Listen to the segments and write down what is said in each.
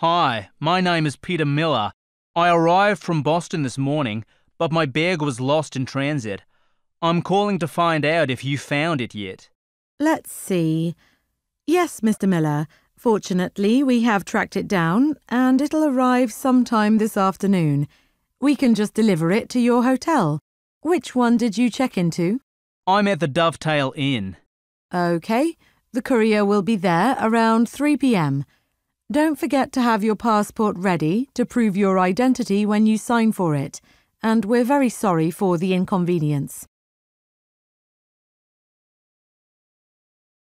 Hi, my name is Peter Miller. I arrived from Boston this morning, but my bag was lost in transit. I'm calling to find out if you found it yet. Let's see. Yes, Mr. Miller. Fortunately, we have tracked it down, and it'll arrive sometime this afternoon. We can just deliver it to your hotel. Which one did you check into? I'm at the Dovetail Inn. OK. The courier will be there around 3 p.m. Don't forget to have your passport ready to prove your identity when you sign for it, and we're very sorry for the inconvenience.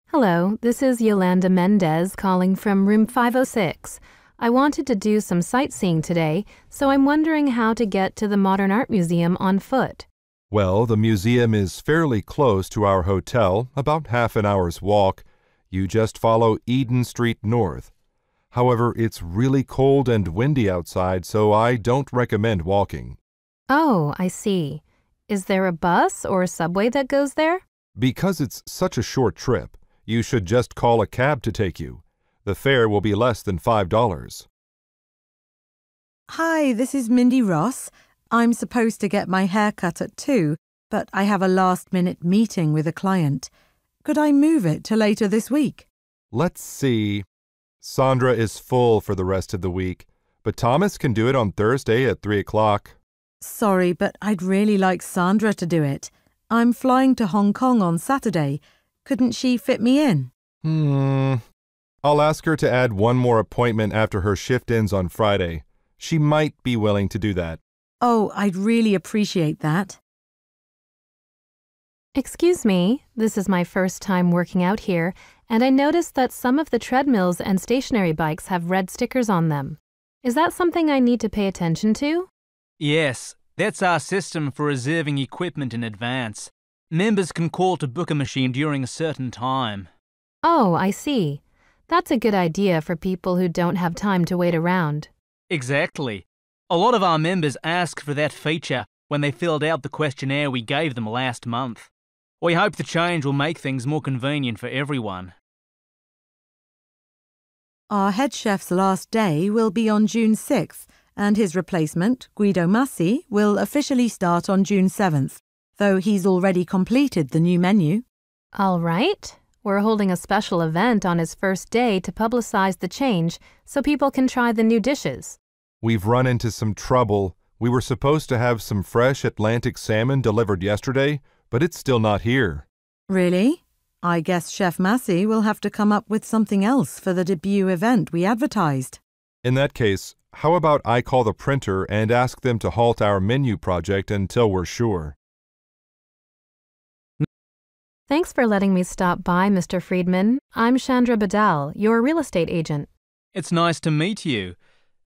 Hello, this is Yolanda Mendez calling from room 506. I wanted to do some sightseeing today, so I'm wondering how to get to the Modern Art Museum on foot. Well, the museum is fairly close to our hotel, about half an hour's walk. You just follow Eden Street North. However, it's really cold and windy outside, so I don't recommend walking. Oh, I see. Is there a bus or a subway that goes there? Because it's such a short trip, you should just call a cab to take you. The fare will be less than $5. Hi, this is Mindy Ross. I'm supposed to get my hair cut at 2, but I have a last minute meeting with a client. Could I move it to later this week? Let's see. Sandra is full for the rest of the week, but Thomas can do it on Thursday at 3 o'clock. Sorry, but I'd really like Sandra to do it. I'm flying to Hong Kong on Saturday. Couldn't she fit me in? Hmm. I'll ask her to add one more appointment after her shift ends on Friday. She might be willing to do that. Oh, I'd really appreciate that. Excuse me, this is my first time working out here, and I noticed that some of the treadmills and stationary bikes have red stickers on them. Is that something I need to pay attention to? Yes, that's our system for reserving equipment in advance. Members can call to book a machine during a certain time. Oh, I see. That's a good idea for people who don't have time to wait around. Exactly. A lot of our members asked for that feature when they filled out the questionnaire we gave them last month. We hope the change will make things more convenient for everyone. Our head chef's last day will be on June 6th, and his replacement, Guido Massi, will officially start on June 7th though he's already completed the new menu. All right. We're holding a special event on his first day to publicize the change so people can try the new dishes. We've run into some trouble. We were supposed to have some fresh Atlantic salmon delivered yesterday, but it's still not here. Really? I guess Chef Massey will have to come up with something else for the debut event we advertised. In that case, how about I call the printer and ask them to halt our menu project until we're sure? Thanks for letting me stop by, Mr. Friedman. I'm Chandra Badal, your real estate agent. It's nice to meet you.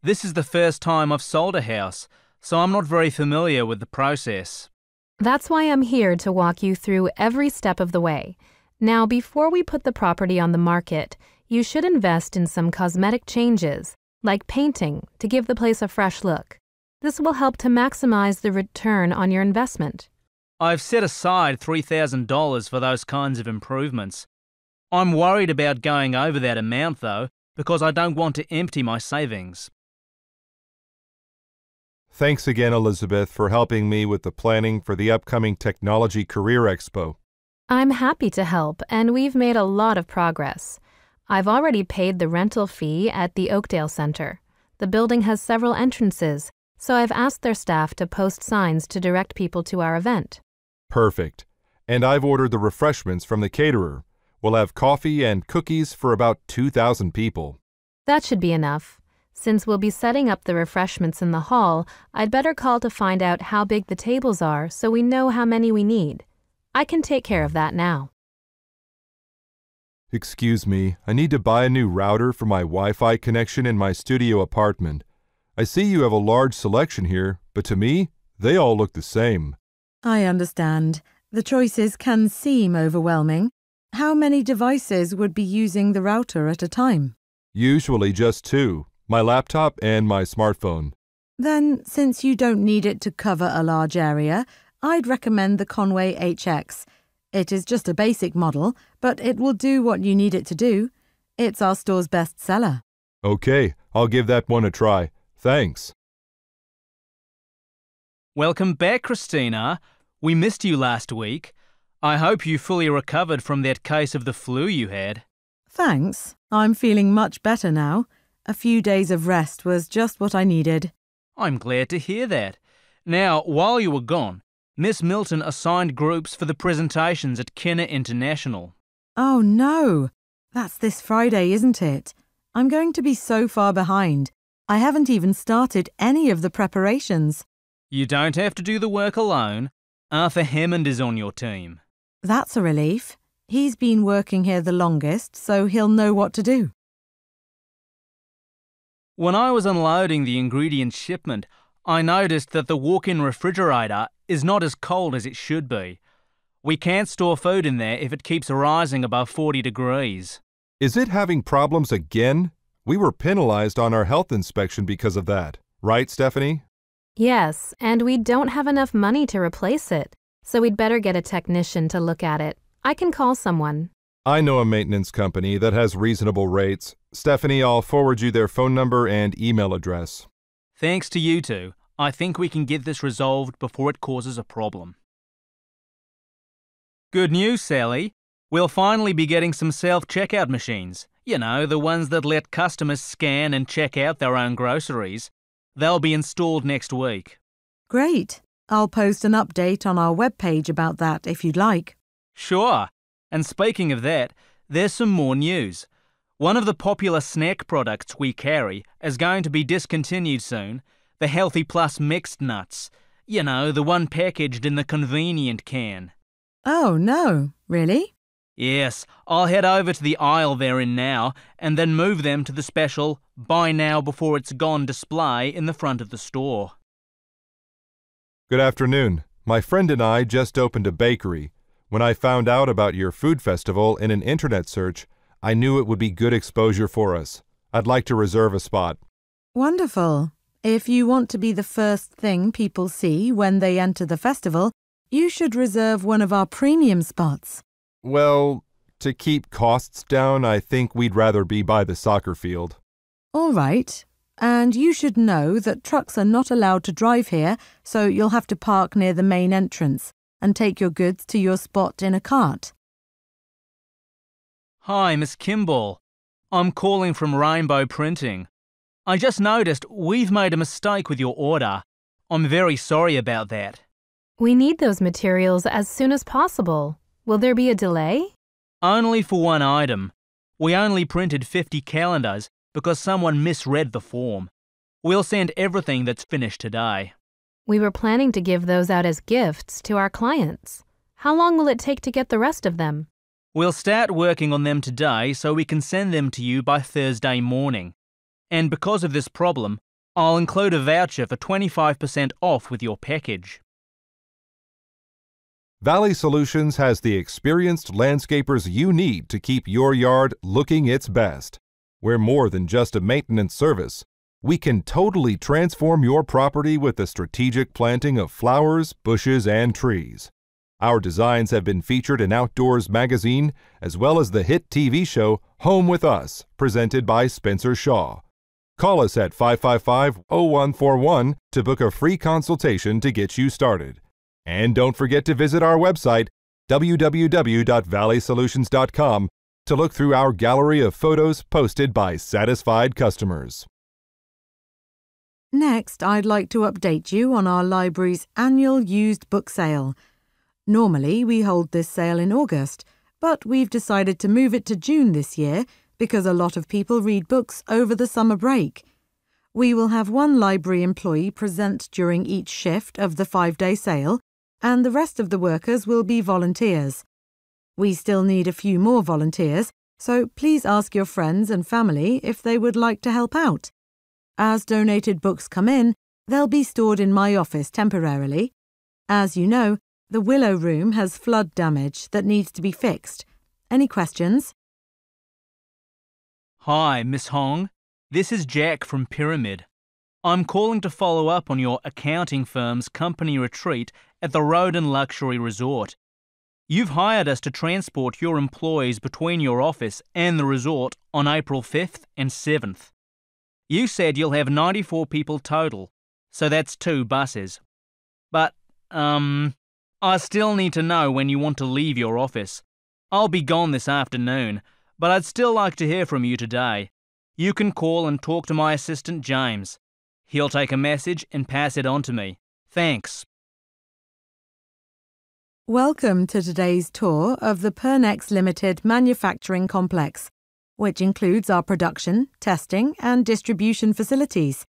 This is the first time I've sold a house, so I'm not very familiar with the process. That's why I'm here to walk you through every step of the way. Now, before we put the property on the market, you should invest in some cosmetic changes, like painting, to give the place a fresh look. This will help to maximize the return on your investment. I've set aside $3,000 for those kinds of improvements. I'm worried about going over that amount though, because I don't want to empty my savings. Thanks again, Elizabeth, for helping me with the planning for the upcoming Technology Career Expo. I'm happy to help, and we've made a lot of progress. I've already paid the rental fee at the Oakdale Center. The building has several entrances, so I've asked their staff to post signs to direct people to our event. Perfect. And I've ordered the refreshments from the caterer. We'll have coffee and cookies for about 2,000 people. That should be enough. Since we'll be setting up the refreshments in the hall, I'd better call to find out how big the tables are so we know how many we need. I can take care of that now. Excuse me, I need to buy a new router for my Wi Fi connection in my studio apartment. I see you have a large selection here, but to me, they all look the same. I understand. The choices can seem overwhelming. How many devices would be using the router at a time? Usually just two my laptop and my smartphone. Then, since you don't need it to cover a large area, I'd recommend the Conway HX. It is just a basic model, but it will do what you need it to do. It's our store's best seller. Okay, I'll give that one a try. Thanks. Welcome back, Christina. We missed you last week. I hope you fully recovered from that case of the flu you had. Thanks. I'm feeling much better now. A few days of rest was just what I needed. I'm glad to hear that. Now, while you were gone, Miss Milton assigned groups for the presentations at Kenner International. Oh no! That's this Friday, isn't it? I'm going to be so far behind. I haven't even started any of the preparations. You don't have to do the work alone. Arthur Hammond is on your team. That's a relief. He's been working here the longest, so he'll know what to do. When I was unloading the ingredient shipment, I noticed that the walk in refrigerator is not as cold as it should be. We can't store food in there if it keeps rising above 40 degrees. Is it having problems again? We were penalized on our health inspection because of that. Right, Stephanie? Yes, and we don't have enough money to replace it, so we'd better get a technician to look at it. I can call someone. I know a maintenance company that has reasonable rates. Stephanie, I'll forward you their phone number and email address. Thanks to you two, I think we can get this resolved before it causes a problem. Good news, Sally. We'll finally be getting some self checkout machines. You know, the ones that let customers scan and check out their own groceries. They'll be installed next week. Great. I'll post an update on our webpage about that if you'd like. Sure. And speaking of that, there's some more news. One of the popular snack products we carry is going to be discontinued soon the Healthy Plus mixed nuts. You know, the one packaged in the convenient can. Oh, no. Really? Yes, I'll head over to the aisle they're in now and then move them to the special Buy Now Before It's Gone display in the front of the store. Good afternoon. My friend and I just opened a bakery. When I found out about your food festival in an internet search, I knew it would be good exposure for us. I'd like to reserve a spot. Wonderful. If you want to be the first thing people see when they enter the festival, you should reserve one of our premium spots. Well, to keep costs down, I think we'd rather be by the soccer field. All right. And you should know that trucks are not allowed to drive here, so you'll have to park near the main entrance and take your goods to your spot in a cart. Hi, Miss Kimball. I'm calling from Rainbow Printing. I just noticed we've made a mistake with your order. I'm very sorry about that. We need those materials as soon as possible. Will there be a delay? Only for one item. We only printed 50 calendars because someone misread the form. We'll send everything that's finished today. We were planning to give those out as gifts to our clients. How long will it take to get the rest of them? We'll start working on them today so we can send them to you by Thursday morning. And because of this problem, I'll include a voucher for 25% off with your package. Valley Solutions has the experienced landscapers you need to keep your yard looking its best. We're more than just a maintenance service. We can totally transform your property with the strategic planting of flowers, bushes, and trees. Our designs have been featured in Outdoors magazine as well as the hit TV show Home with Us, presented by Spencer Shaw. Call us at 555 0141 to book a free consultation to get you started. And don't forget to visit our website, www.valleysolutions.com, to look through our gallery of photos posted by satisfied customers. Next, I'd like to update you on our library's annual used book sale. Normally, we hold this sale in August, but we've decided to move it to June this year because a lot of people read books over the summer break. We will have one library employee present during each shift of the five day sale and the rest of the workers will be volunteers. We still need a few more volunteers, so please ask your friends and family if they would like to help out. As donated books come in, they'll be stored in my office temporarily. As you know, the Willow Room has flood damage that needs to be fixed. Any questions? Hi, Miss Hong. This is Jack from Pyramid. I'm calling to follow up on your accounting firm's company retreat at the Roden Luxury Resort. You've hired us to transport your employees between your office and the resort on April 5th and 7th. You said you'll have 94 people total, so that's two buses. But, um, I still need to know when you want to leave your office. I'll be gone this afternoon, but I'd still like to hear from you today. You can call and talk to my assistant James. He'll take a message and pass it on to me. Thanks. Welcome to today's tour of the Pernex Limited manufacturing complex, which includes our production, testing, and distribution facilities.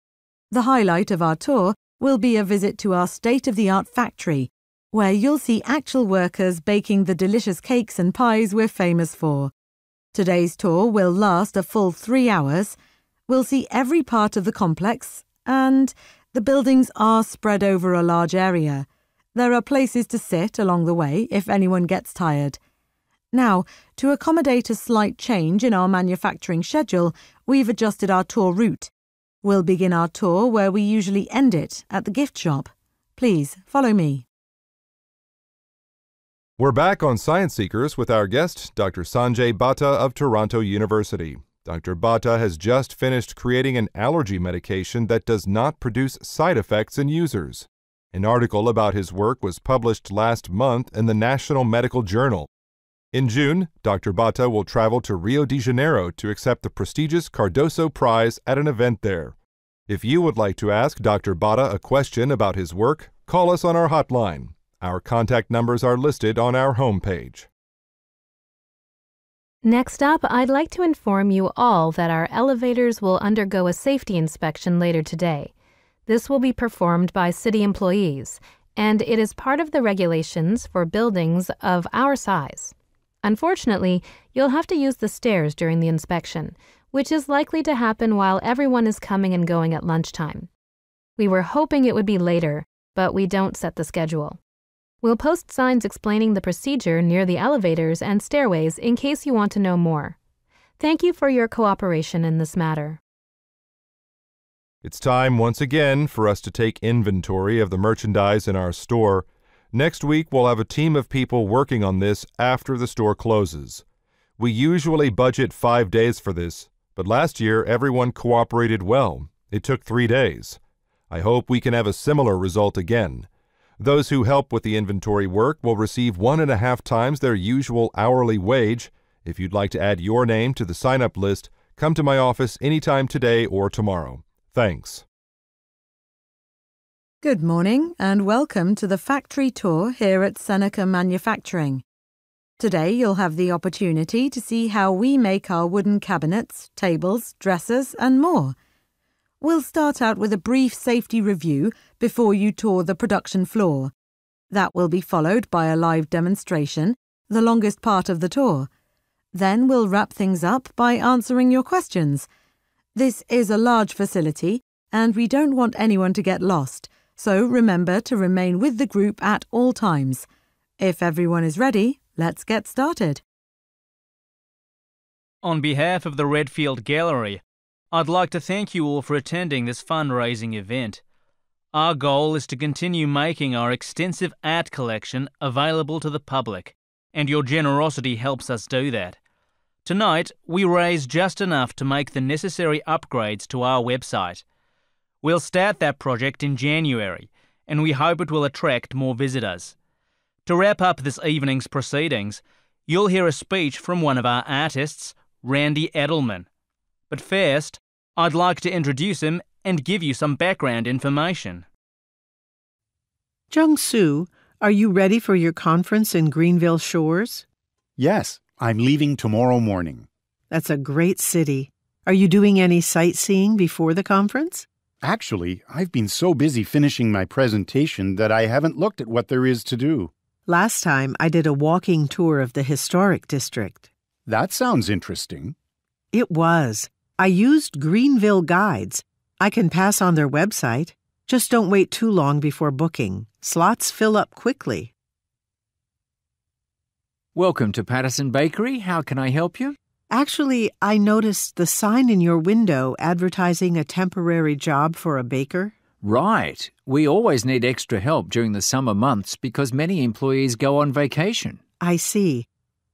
The highlight of our tour will be a visit to our state of the art factory, where you'll see actual workers baking the delicious cakes and pies we're famous for. Today's tour will last a full three hours. We'll see every part of the complex, and the buildings are spread over a large area. There are places to sit along the way if anyone gets tired. Now, to accommodate a slight change in our manufacturing schedule, we've adjusted our tour route. We'll begin our tour where we usually end it, at the gift shop. Please follow me. We're back on Science Seekers with our guest, Dr. Sanjay Bhatta of Toronto University. Dr. Bhatta has just finished creating an allergy medication that does not produce side effects in users. An article about his work was published last month in the National Medical Journal. In June, Dr. Bhatta will travel to Rio de Janeiro to accept the prestigious Cardoso Prize at an event there. If you would like to ask Dr. Bhatta a question about his work, call us on our hotline. Our contact numbers are listed on our homepage. Next up, I'd like to inform you all that our elevators will undergo a safety inspection later today. This will be performed by city employees, and it is part of the regulations for buildings of our size. Unfortunately, you'll have to use the stairs during the inspection, which is likely to happen while everyone is coming and going at lunchtime. We were hoping it would be later, but we don't set the schedule. We'll post signs explaining the procedure near the elevators and stairways in case you want to know more. Thank you for your cooperation in this matter. It's time once again for us to take inventory of the merchandise in our store. Next week, we'll have a team of people working on this after the store closes. We usually budget five days for this, but last year everyone cooperated well. It took three days. I hope we can have a similar result again. Those who help with the inventory work will receive one and a half times their usual hourly wage. If you'd like to add your name to the sign up list, come to my office anytime today or tomorrow. Thanks. Good morning and welcome to the factory tour here at Seneca Manufacturing. Today you'll have the opportunity to see how we make our wooden cabinets, tables, dressers, and more. We'll start out with a brief safety review before you tour the production floor. That will be followed by a live demonstration, the longest part of the tour. Then we'll wrap things up by answering your questions. This is a large facility, and we don't want anyone to get lost, so remember to remain with the group at all times. If everyone is ready, let's get started. On behalf of the Redfield Gallery, I'd like to thank you all for attending this fundraising event. Our goal is to continue making our extensive art collection available to the public, and your generosity helps us do that. Tonight, we raised just enough to make the necessary upgrades to our website. We'll start that project in January, and we hope it will attract more visitors. To wrap up this evening's proceedings, you'll hear a speech from one of our artists, Randy Edelman. But first, I'd like to introduce him and give you some background information. Jung Soo, are you ready for your conference in Greenville Shores? Yes, I'm leaving tomorrow morning. That's a great city. Are you doing any sightseeing before the conference? Actually, I've been so busy finishing my presentation that I haven't looked at what there is to do. Last time I did a walking tour of the historic district. That sounds interesting. It was. I used Greenville Guides. I can pass on their website. Just don't wait too long before booking. Slots fill up quickly. Welcome to Patterson Bakery. How can I help you? Actually, I noticed the sign in your window advertising a temporary job for a baker. Right. We always need extra help during the summer months because many employees go on vacation. I see.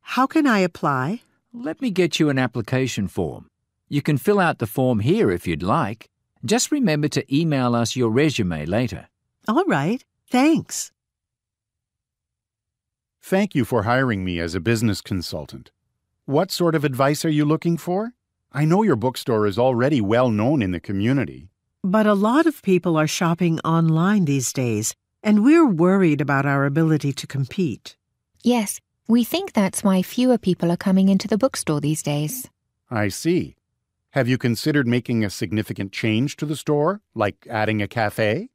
How can I apply? Let me get you an application form. You can fill out the form here if you'd like. Just remember to email us your resume later. All right, thanks. Thank you for hiring me as a business consultant. What sort of advice are you looking for? I know your bookstore is already well known in the community. But a lot of people are shopping online these days, and we're worried about our ability to compete. Yes, we think that's why fewer people are coming into the bookstore these days. I see. Have you considered making a significant change to the store, like adding a cafe?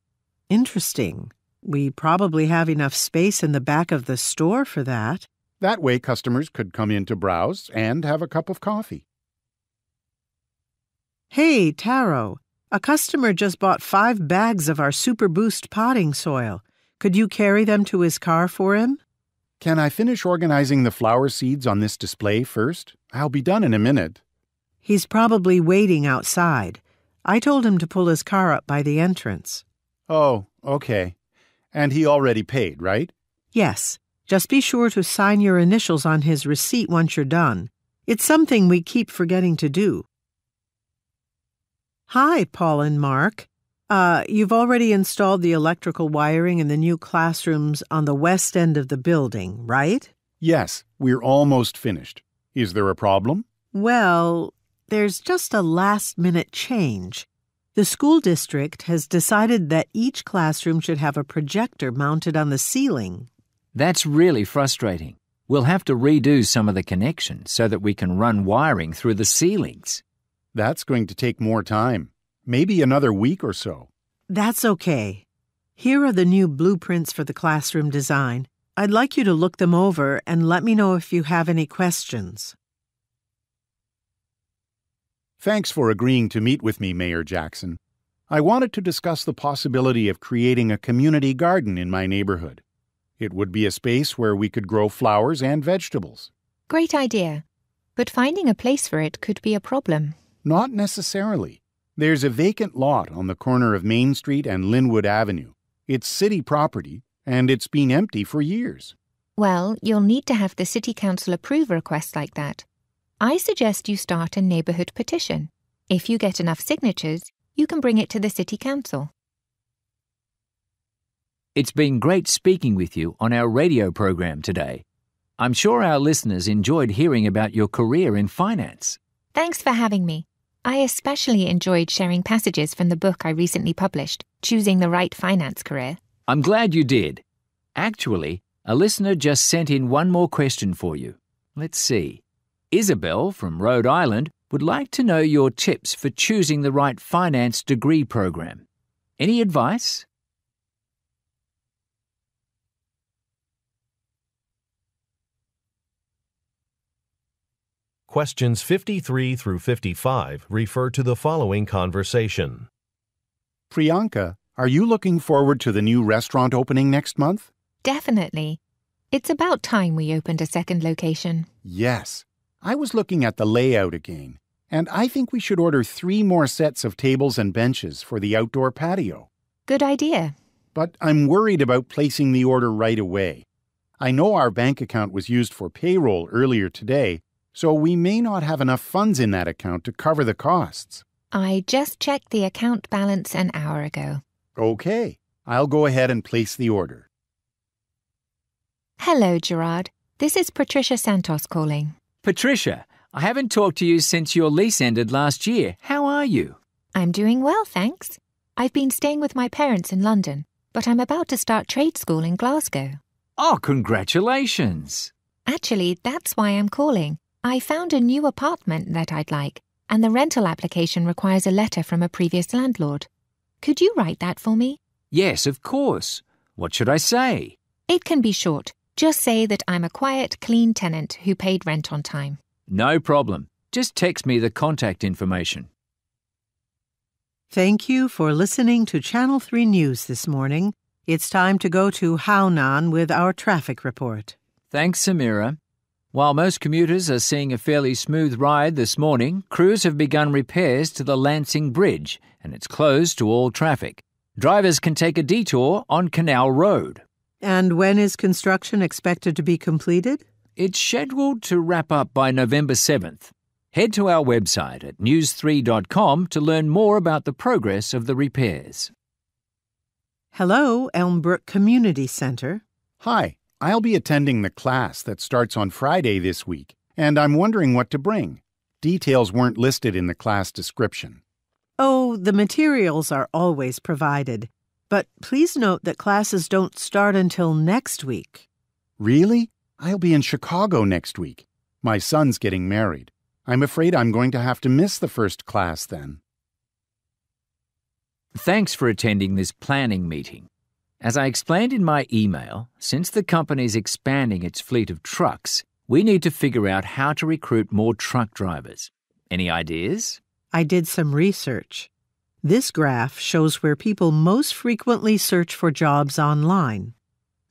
Interesting. We probably have enough space in the back of the store for that. That way, customers could come in to browse and have a cup of coffee. Hey, Taro, a customer just bought five bags of our Super Boost potting soil. Could you carry them to his car for him? Can I finish organizing the flower seeds on this display first? I'll be done in a minute. He's probably waiting outside. I told him to pull his car up by the entrance. Oh, okay. And he already paid, right? Yes, just be sure to sign your initials on his receipt once you're done. It's something we keep forgetting to do. Hi, Paul and Mark. Uh, you've already installed the electrical wiring in the new classrooms on the west end of the building, right? Yes, we're almost finished. Is there a problem? Well, there's just a last minute change. The school district has decided that each classroom should have a projector mounted on the ceiling. That's really frustrating. We'll have to redo some of the connections so that we can run wiring through the ceilings. That's going to take more time. Maybe another week or so. That's okay. Here are the new blueprints for the classroom design. I'd like you to look them over and let me know if you have any questions. Thanks for agreeing to meet with me, Mayor Jackson. I wanted to discuss the possibility of creating a community garden in my neighborhood. It would be a space where we could grow flowers and vegetables. Great idea. But finding a place for it could be a problem. Not necessarily. There's a vacant lot on the corner of Main Street and Linwood Avenue. It's city property, and it's been empty for years. Well, you'll need to have the City Council approve a request like that. I suggest you start a neighbourhood petition. If you get enough signatures, you can bring it to the City Council. It's been great speaking with you on our radio program today. I'm sure our listeners enjoyed hearing about your career in finance. Thanks for having me. I especially enjoyed sharing passages from the book I recently published, Choosing the Right Finance Career. I'm glad you did. Actually, a listener just sent in one more question for you. Let's see. Isabel from Rhode Island would like to know your tips for choosing the right finance degree program. Any advice? Questions 53 through 55 refer to the following conversation. Priyanka, are you looking forward to the new restaurant opening next month? Definitely. It's about time we opened a second location. Yes. I was looking at the layout again, and I think we should order three more sets of tables and benches for the outdoor patio. Good idea. But I'm worried about placing the order right away. I know our bank account was used for payroll earlier today, so we may not have enough funds in that account to cover the costs. I just checked the account balance an hour ago. Okay, I'll go ahead and place the order. Hello, Gerard. This is Patricia Santos calling. Patricia, I haven't talked to you since your lease ended last year. How are you? I'm doing well, thanks. I've been staying with my parents in London, but I'm about to start trade school in Glasgow. Oh, congratulations! Actually, that's why I'm calling. I found a new apartment that I'd like, and the rental application requires a letter from a previous landlord. Could you write that for me? Yes, of course. What should I say? It can be short. Just say that I'm a quiet, clean tenant who paid rent on time. No problem. Just text me the contact information. Thank you for listening to Channel 3 News this morning. It's time to go to Haunan with our traffic report. Thanks, Samira. While most commuters are seeing a fairly smooth ride this morning, crews have begun repairs to the Lansing Bridge, and it's closed to all traffic. Drivers can take a detour on Canal Road. And when is construction expected to be completed? It's scheduled to wrap up by November 7th. Head to our website at news3.com to learn more about the progress of the repairs. Hello, Elmbrook Community Center. Hi, I'll be attending the class that starts on Friday this week, and I'm wondering what to bring. Details weren't listed in the class description. Oh, the materials are always provided. But please note that classes don't start until next week. Really? I'll be in Chicago next week. My son's getting married. I'm afraid I'm going to have to miss the first class then. Thanks for attending this planning meeting. As I explained in my email, since the company's expanding its fleet of trucks, we need to figure out how to recruit more truck drivers. Any ideas? I did some research. This graph shows where people most frequently search for jobs online.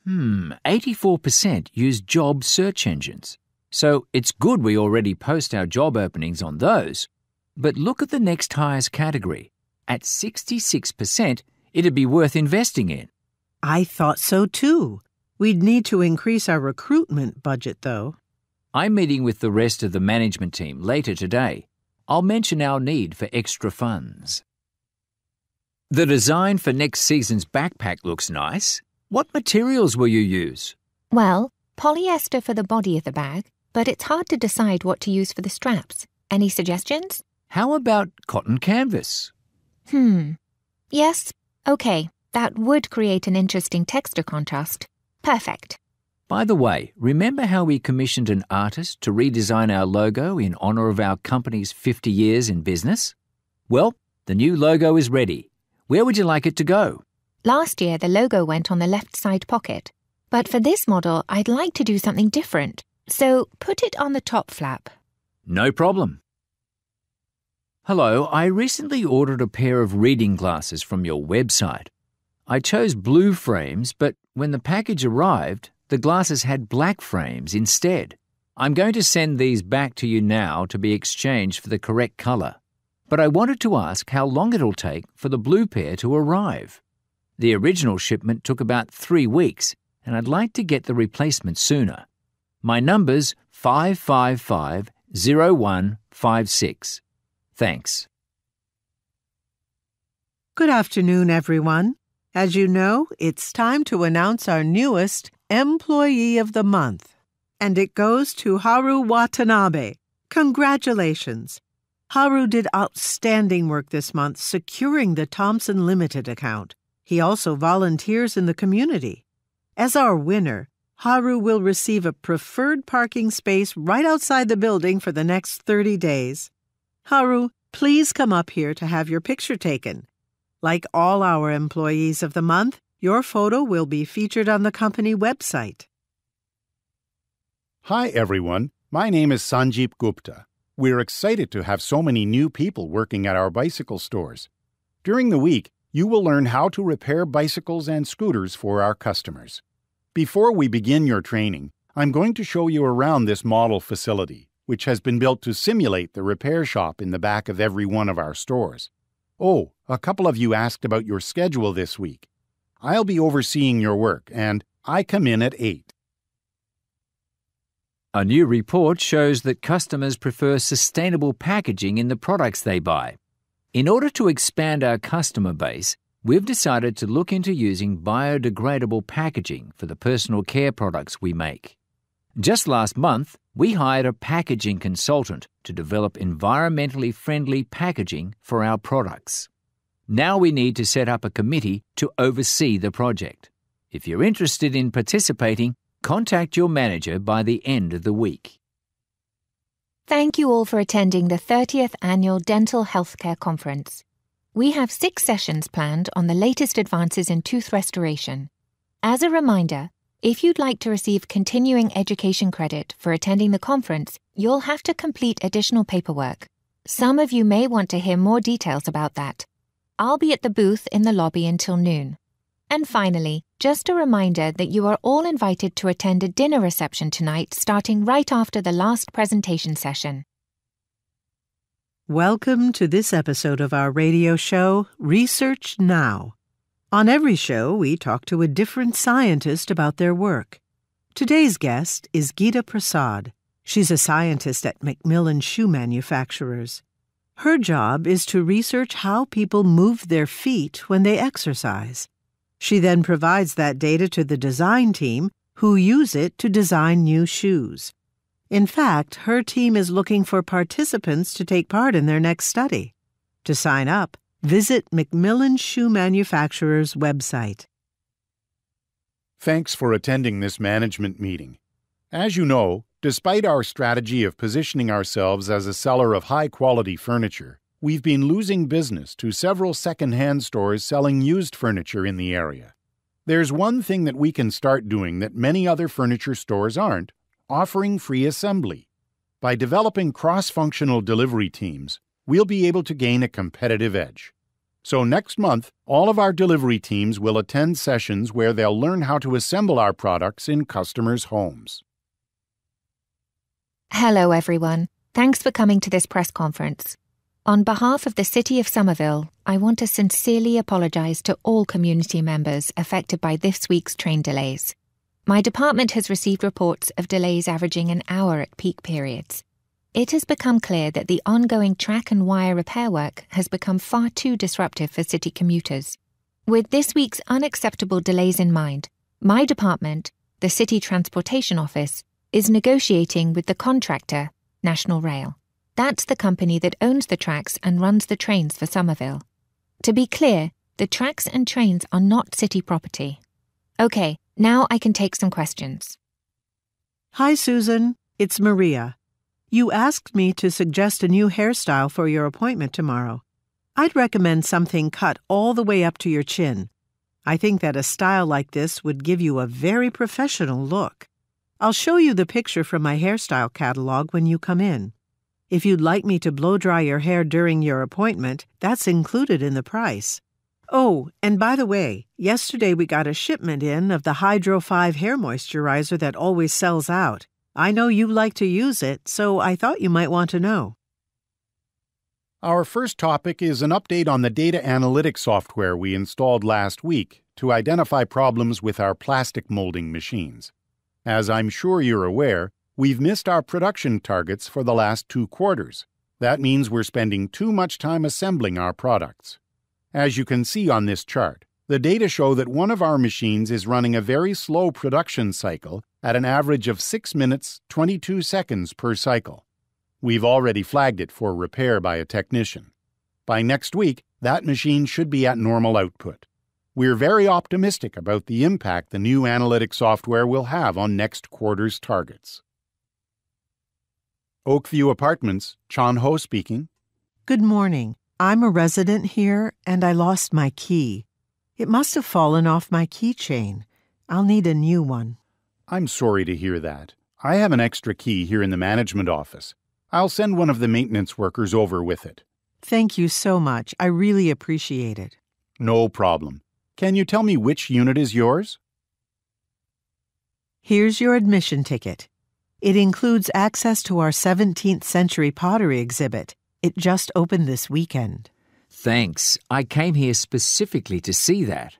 Hmm, 84% use job search engines. So it's good we already post our job openings on those. But look at the next highest category. At 66%, it'd be worth investing in. I thought so too. We'd need to increase our recruitment budget, though. I'm meeting with the rest of the management team later today. I'll mention our need for extra funds. The design for next season's backpack looks nice. What materials will you use? Well, polyester for the body of the bag, but it's hard to decide what to use for the straps. Any suggestions? How about cotton canvas? Hmm. Yes, okay. That would create an interesting texture contrast. Perfect. By the way, remember how we commissioned an artist to redesign our logo in honour of our company's 50 years in business? Well, the new logo is ready. Where would you like it to go? Last year, the logo went on the left side pocket. But for this model, I'd like to do something different. So put it on the top flap. No problem. Hello, I recently ordered a pair of reading glasses from your website. I chose blue frames, but when the package arrived, the glasses had black frames instead. I'm going to send these back to you now to be exchanged for the correct colour. But I wanted to ask how long it'll take for the blue pair to arrive. The original shipment took about three weeks, and I'd like to get the replacement sooner. My number's 5550156. Thanks. Good afternoon, everyone. As you know, it's time to announce our newest Employee of the Month. And it goes to Haru Watanabe. Congratulations! Haru did outstanding work this month securing the Thompson Limited account. He also volunteers in the community. As our winner, Haru will receive a preferred parking space right outside the building for the next 30 days. Haru, please come up here to have your picture taken. Like all our employees of the month, your photo will be featured on the company website. Hi, everyone. My name is Sanjeep Gupta. We're excited to have so many new people working at our bicycle stores. During the week, you will learn how to repair bicycles and scooters for our customers. Before we begin your training, I'm going to show you around this model facility, which has been built to simulate the repair shop in the back of every one of our stores. Oh, a couple of you asked about your schedule this week. I'll be overseeing your work, and I come in at 8. A new report shows that customers prefer sustainable packaging in the products they buy. In order to expand our customer base, we've decided to look into using biodegradable packaging for the personal care products we make. Just last month, we hired a packaging consultant to develop environmentally friendly packaging for our products. Now we need to set up a committee to oversee the project. If you're interested in participating, contact your manager by the end of the week. Thank you all for attending the 30th Annual Dental Healthcare Conference. We have six sessions planned on the latest advances in tooth restoration. As a reminder, if you'd like to receive continuing education credit for attending the conference, you'll have to complete additional paperwork. Some of you may want to hear more details about that. I'll be at the booth in the lobby until noon. And finally, just a reminder that you are all invited to attend a dinner reception tonight starting right after the last presentation session. Welcome to this episode of our radio show, Research Now. On every show, we talk to a different scientist about their work. Today's guest is Gita Prasad. She's a scientist at Macmillan Shoe Manufacturers. Her job is to research how people move their feet when they exercise. She then provides that data to the design team, who use it to design new shoes. In fact, her team is looking for participants to take part in their next study. To sign up, visit Macmillan Shoe Manufacturers' website. Thanks for attending this management meeting. As you know, despite our strategy of positioning ourselves as a seller of high quality furniture, we've been losing business to several second-hand stores selling used furniture in the area. There's one thing that we can start doing that many other furniture stores aren't offering free assembly. By developing cross functional delivery teams, we'll be able to gain a competitive edge. So, next month, all of our delivery teams will attend sessions where they'll learn how to assemble our products in customers' homes. Hello, everyone. Thanks for coming to this press conference. On behalf of the City of Somerville, I want to sincerely apologise to all community members affected by this week's train delays. My department has received reports of delays averaging an hour at peak periods. It has become clear that the ongoing track and wire repair work has become far too disruptive for city commuters. With this week's unacceptable delays in mind, my department, the City Transportation Office, is negotiating with the contractor, National Rail. That's the company that owns the tracks and runs the trains for Somerville. To be clear, the tracks and trains are not city property. Okay, now I can take some questions. Hi, Susan. It's Maria. You asked me to suggest a new hairstyle for your appointment tomorrow. I'd recommend something cut all the way up to your chin. I think that a style like this would give you a very professional look. I'll show you the picture from my hairstyle catalog when you come in. If you'd like me to blow dry your hair during your appointment, that's included in the price. Oh, and by the way, yesterday we got a shipment in of the Hydro 5 hair moisturizer that always sells out. I know you like to use it, so I thought you might want to know. Our first topic is an update on the data analytics software we installed last week to identify problems with our plastic molding machines. As I'm sure you're aware, We've missed our production targets for the last two quarters. That means we're spending too much time assembling our products. As you can see on this chart, the data show that one of our machines is running a very slow production cycle at an average of 6 minutes 22 seconds per cycle. We've already flagged it for repair by a technician. By next week, that machine should be at normal output. We're very optimistic about the impact the new analytic software will have on next quarter's targets. Oakview Apartments, Chan Ho speaking. Good morning. I'm a resident here and I lost my key. It must have fallen off my keychain. I'll need a new one. I'm sorry to hear that. I have an extra key here in the management office. I'll send one of the maintenance workers over with it. Thank you so much. I really appreciate it. No problem. Can you tell me which unit is yours? Here's your admission ticket. It includes access to our 17th century pottery exhibit. It just opened this weekend. Thanks. I came here specifically to see that.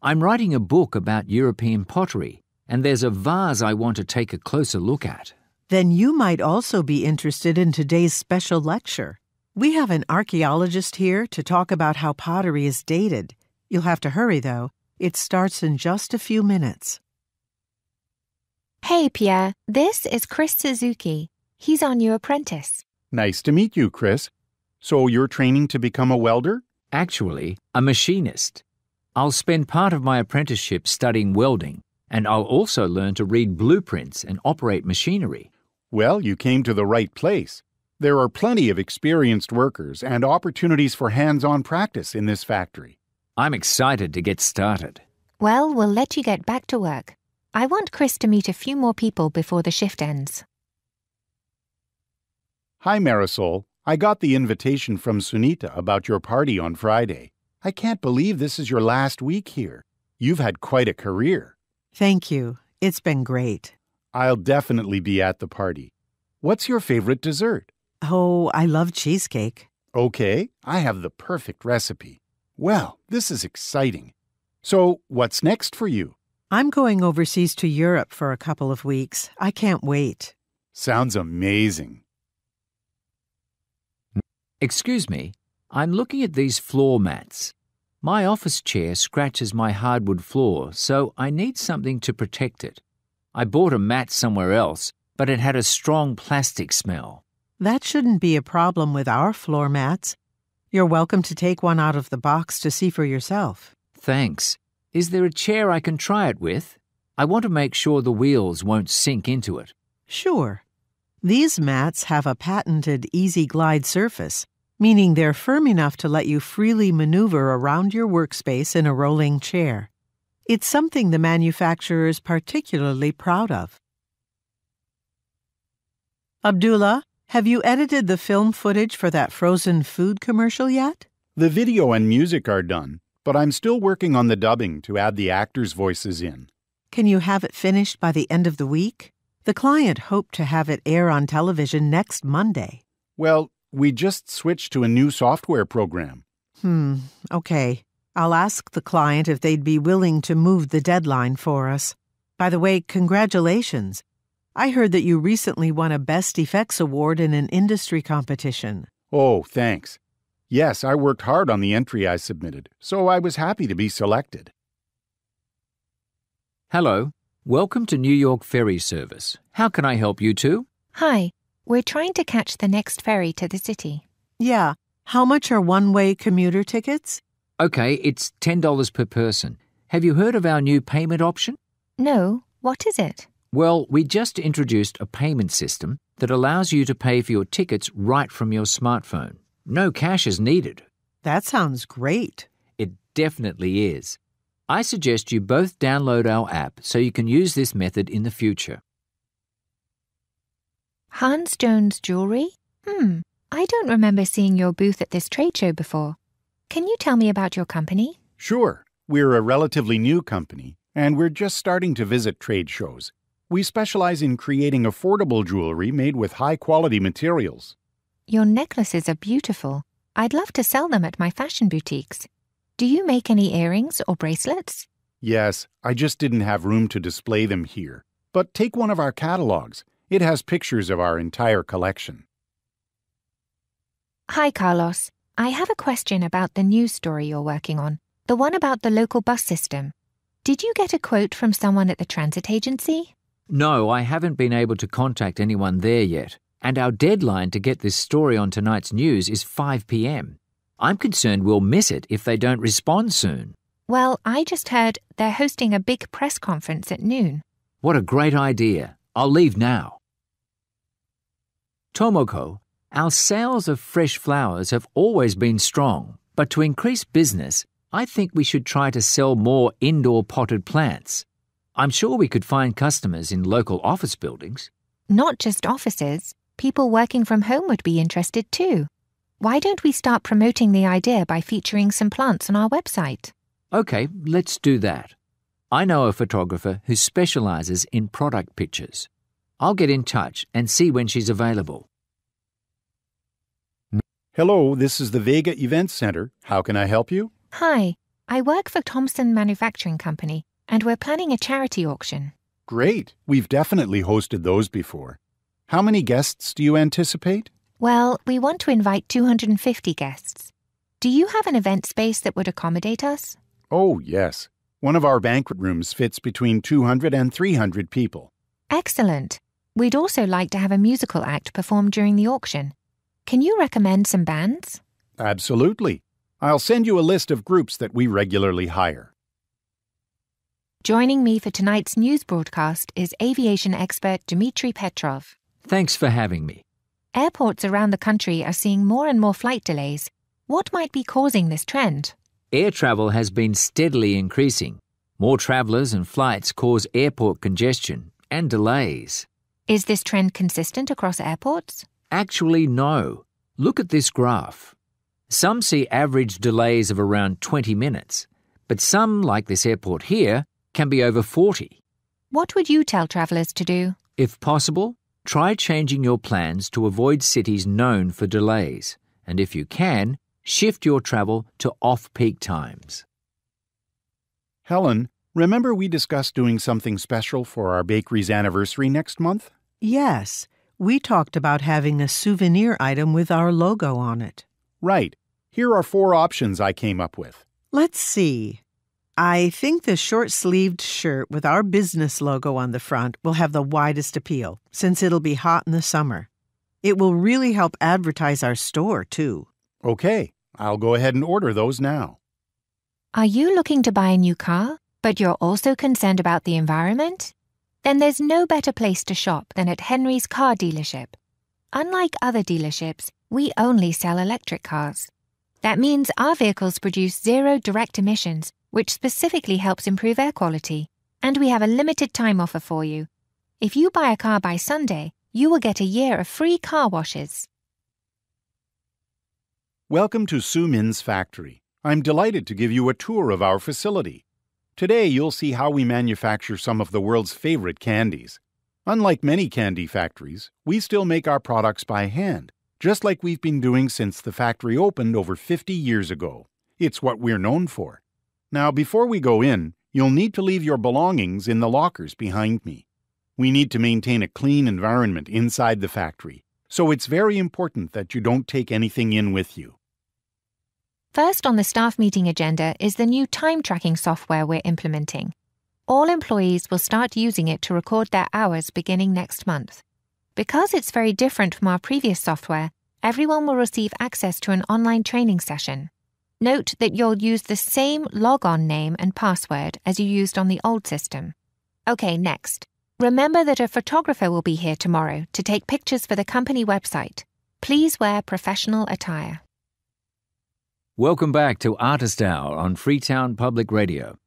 I'm writing a book about European pottery, and there's a vase I want to take a closer look at. Then you might also be interested in today's special lecture. We have an archaeologist here to talk about how pottery is dated. You'll have to hurry, though. It starts in just a few minutes. Hey, Pierre, this is Chris Suzuki. He's our new apprentice. Nice to meet you, Chris. So you're training to become a welder? Actually, a machinist. I'll spend part of my apprenticeship studying welding, and I'll also learn to read blueprints and operate machinery. Well, you came to the right place. There are plenty of experienced workers and opportunities for hands on practice in this factory. I'm excited to get started. Well, we'll let you get back to work. I want Chris to meet a few more people before the shift ends. Hi, Marisol. I got the invitation from Sunita about your party on Friday. I can't believe this is your last week here. You've had quite a career. Thank you. It's been great. I'll definitely be at the party. What's your favorite dessert? Oh, I love cheesecake. Okay, I have the perfect recipe. Well, this is exciting. So, what's next for you? I'm going overseas to Europe for a couple of weeks. I can't wait. Sounds amazing. Excuse me, I'm looking at these floor mats. My office chair scratches my hardwood floor, so I need something to protect it. I bought a mat somewhere else, but it had a strong plastic smell. That shouldn't be a problem with our floor mats. You're welcome to take one out of the box to see for yourself. Thanks. Is there a chair I can try it with? I want to make sure the wheels won't sink into it. Sure. These mats have a patented easy glide surface, meaning they're firm enough to let you freely maneuver around your workspace in a rolling chair. It's something the manufacturer is particularly proud of. Abdullah, have you edited the film footage for that frozen food commercial yet? The video and music are done, but I'm still working on the dubbing to add the actors' voices in. Can you have it finished by the end of the week? The client hoped to have it air on television next Monday. Well, we just switched to a new software program. Hmm, okay. I'll ask the client if they'd be willing to move the deadline for us. By the way, congratulations. I heard that you recently won a Best Effects Award in an industry competition. Oh, thanks. Yes, I worked hard on the entry I submitted, so I was happy to be selected. Hello, welcome to New York Ferry Service. How can I help you two? Hi, we're trying to catch the next ferry to the city. Yeah, how much are one way commuter tickets? Okay, it's $10 per person. Have you heard of our new payment option? No, what is it? Well, we just introduced a payment system that allows you to pay for your tickets right from your smartphone. No cash is needed. That sounds great. It definitely is. I suggest you both download our app so you can use this method in the future. Hans Jones Jewelry? Hmm, I don't remember seeing your booth at this trade show before. Can you tell me about your company? Sure, we're a relatively new company, and we're just starting to visit trade shows. We specialize in creating affordable jewelry made with high quality materials. Your necklaces are beautiful. I'd love to sell them at my fashion boutiques. Do you make any earrings or bracelets? Yes, I just didn't have room to display them here. But take one of our catalogs. It has pictures of our entire collection. Hi, Carlos. I have a question about the news story you're working on, the one about the local bus system. Did you get a quote from someone at the transit agency? No, I haven't been able to contact anyone there yet, and our deadline to get this story on tonight's news is 5 pm. I'm concerned we'll miss it if they don't respond soon. Well, I just heard they're hosting a big press conference at noon. What a great idea. I'll leave now. Tomoko, our sales of fresh flowers have always been strong, but to increase business, I think we should try to sell more indoor potted plants. I'm sure we could find customers in local office buildings. Not just offices, people working from home would be interested too. Why don't we start promoting the idea by featuring some plants on our website? Okay, let's do that. I know a photographer who specializes in product pictures. I'll get in touch and see when she's available. Hello, this is the Vega Event Center. How can I help you? Hi, I work for Thompson Manufacturing Company, and we're planning a charity auction. Great. We've definitely hosted those before. How many guests do you anticipate? Well, we want to invite 250 guests. Do you have an event space that would accommodate us? Oh, yes. One of our banquet rooms fits between 200 and 300 people. Excellent. We'd also like to have a musical act perform during the auction. Can you recommend some bands? Absolutely. I'll send you a list of groups that we regularly hire. Joining me for tonight's news broadcast is aviation expert Dmitry Petrov. Thanks for having me. Airports around the country are seeing more and more flight delays. What might be causing this trend? Air travel has been steadily increasing. More travellers and flights cause airport congestion and delays. Is this trend consistent across airports? Actually, no. Look at this graph. Some see average delays of around 20 minutes, but some, like this airport here, can be over 40. What would you tell travellers to do? If possible, try changing your plans to avoid cities known for delays, and if you can, shift your travel to off peak times. Helen, remember we discussed doing something special for our bakery's anniversary next month? Yes, we talked about having a souvenir item with our logo on it. Right. Here are four options I came up with. Let's see. I think the short sleeved shirt with our business logo on the front will have the widest appeal, since it'll be hot in the summer. It will really help advertise our store, too. Okay, I'll go ahead and order those now. Are you looking to buy a new car, but you're also concerned about the environment? Then there's no better place to shop than at Henry's Car Dealership. Unlike other dealerships, we only sell electric cars. That means our vehicles produce zero direct emissions, which specifically helps improve air quality. And we have a limited time offer for you. If you buy a car by Sunday, you will get a year of free car washes. Welcome to Su Min's factory. I'm delighted to give you a tour of our facility. Today, you'll see how we manufacture some of the world's favorite candies. Unlike many candy factories, we still make our products by hand, just like we've been doing since the factory opened over 50 years ago. It's what we're known for. Now, before we go in, you'll need to leave your belongings in the lockers behind me. We need to maintain a clean environment inside the factory, so it's very important that you don't take anything in with you. First on the staff meeting agenda is the new time tracking software we're implementing. All employees will start using it to record their hours beginning next month. Because it's very different from our previous software, everyone will receive access to an online training session. Note that you'll use the same logon name and password as you used on the old system. Okay, next. Remember that a photographer will be here tomorrow to take pictures for the company website. Please wear professional attire. Welcome back to Artist Hour on Freetown Public Radio.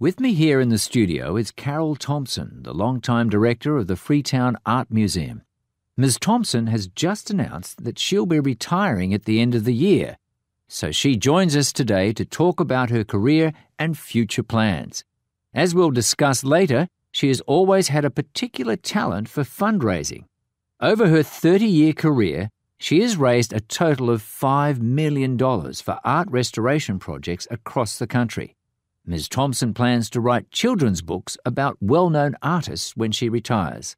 With me here in the studio is Carol Thompson, the longtime director of the Freetown Art Museum. Ms. Thompson has just announced that she'll be retiring at the end of the year, so she joins us today to talk about her career and future plans. As we'll discuss later, she has always had a particular talent for fundraising. Over her 30 year career, she has raised a total of $5 million for art restoration projects across the country. Ms. Thompson plans to write children's books about well known artists when she retires.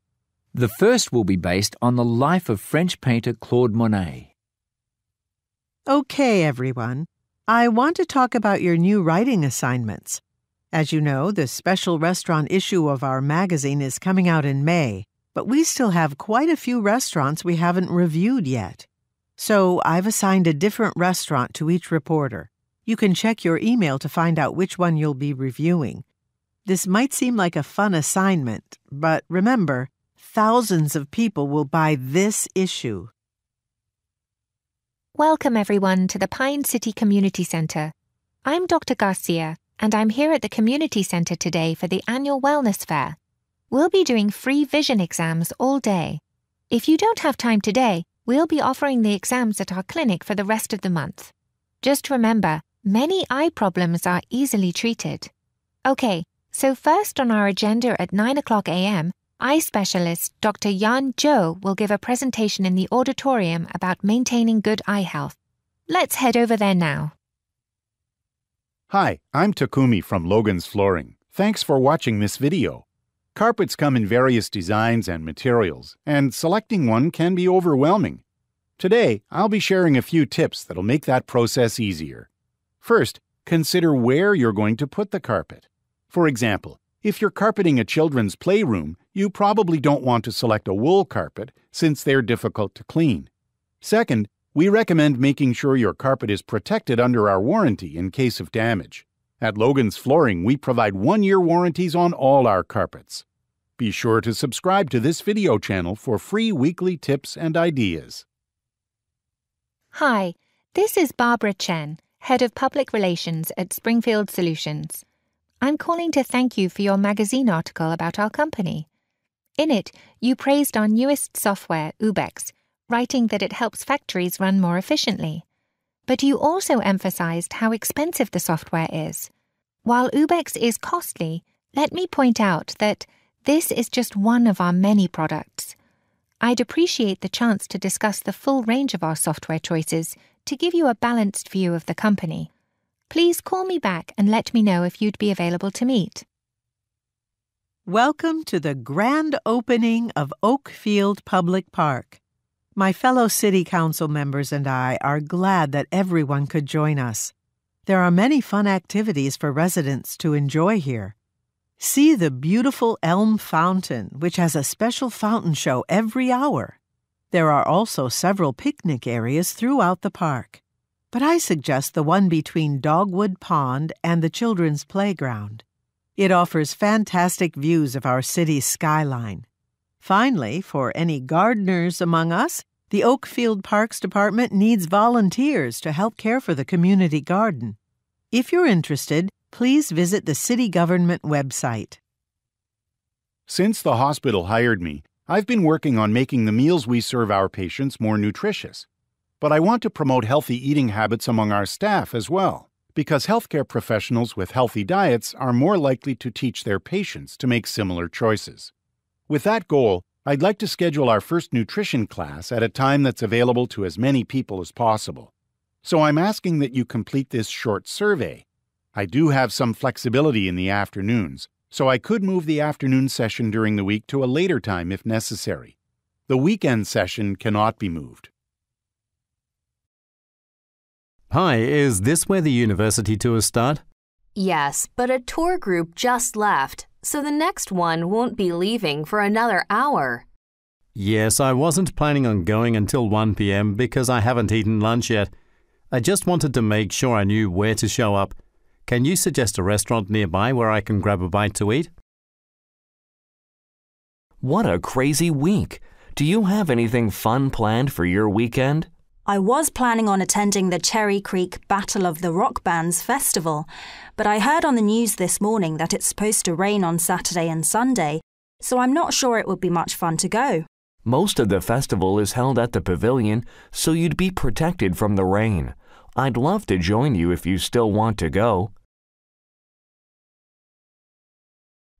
The first will be based on the life of French painter Claude Monet. Okay, everyone. I want to talk about your new writing assignments. As you know, the special restaurant issue of our magazine is coming out in May but we still have quite a few restaurants we haven't reviewed yet. So I've assigned a different restaurant to each reporter. You can check your email to find out which one you'll be reviewing. This might seem like a fun assignment, but remember, thousands of people will buy this issue. Welcome, everyone, to the Pine City Community Center. I'm Dr. Garcia, and I'm here at the Community Center today for the annual Wellness Fair. We'll be doing free vision exams all day. If you don't have time today, we'll be offering the exams at our clinic for the rest of the month. Just remember, many eye problems are easily treated. Okay, so first on our agenda at 9 o'clock a.m., eye specialist Dr. Yan Zhou will give a presentation in the auditorium about maintaining good eye health. Let's head over there now. Hi, I'm Takumi from Logan's Flooring. Thanks for watching this video. Carpets come in various designs and materials, and selecting one can be overwhelming. Today, I'll be sharing a few tips that'll make that process easier. First, consider where you're going to put the carpet. For example, if you're carpeting a children's playroom, you probably don't want to select a wool carpet since they're difficult to clean. Second, we recommend making sure your carpet is protected under our warranty in case of damage. At Logan's Flooring, we provide one year warranties on all our carpets. Be sure to subscribe to this video channel for free weekly tips and ideas. Hi, this is Barbara Chen, Head of Public Relations at Springfield Solutions. I'm calling to thank you for your magazine article about our company. In it, you praised our newest software, Ubex, writing that it helps factories run more efficiently. But you also emphasized how expensive the software is. While Ubex is costly, let me point out that this is just one of our many products. I'd appreciate the chance to discuss the full range of our software choices to give you a balanced view of the company. Please call me back and let me know if you'd be available to meet. Welcome to the grand opening of Oakfield Public Park. My fellow City Council members and I are glad that everyone could join us. There are many fun activities for residents to enjoy here. See the beautiful Elm Fountain, which has a special fountain show every hour. There are also several picnic areas throughout the park but I suggest the one between Dogwood Pond and the children's playground. It offers fantastic views of our city's skyline. Finally, for any gardeners among us, the Oakfield Parks Department needs volunteers to help care for the community garden. If you're interested, please visit the city government website. Since the hospital hired me, I've been working on making the meals we serve our patients more nutritious. But I want to promote healthy eating habits among our staff as well, because healthcare professionals with healthy diets are more likely to teach their patients to make similar choices. With that goal, I'd like to schedule our first nutrition class at a time that's available to as many people as possible. So I'm asking that you complete this short survey. I do have some flexibility in the afternoons, so I could move the afternoon session during the week to a later time if necessary. The weekend session cannot be moved. Hi, is this where the university tours start? Yes, but a tour group just left, so the next one won't be leaving for another hour. Yes, I wasn't planning on going until 1 pm because I haven't eaten lunch yet. I just wanted to make sure I knew where to show up. Can you suggest a restaurant nearby where I can grab a bite to eat? What a crazy week! Do you have anything fun planned for your weekend? I was planning on attending the Cherry Creek Battle of the Rock Bands festival, but I heard on the news this morning that it's supposed to rain on Saturday and Sunday, so I'm not sure it would be much fun to go. Most of the festival is held at the pavilion, so you'd be protected from the rain. I'd love to join you if you still want to go.